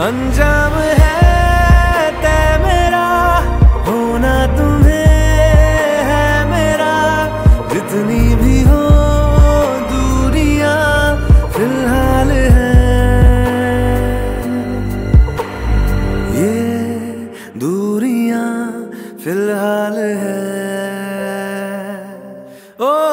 अंजाम है ते मेरा, होना तुम्हें है मेरा। जितनी भी हो दूरिया, फ़िलहाल है। ये दूरिया, फ़िलहाल है। ओ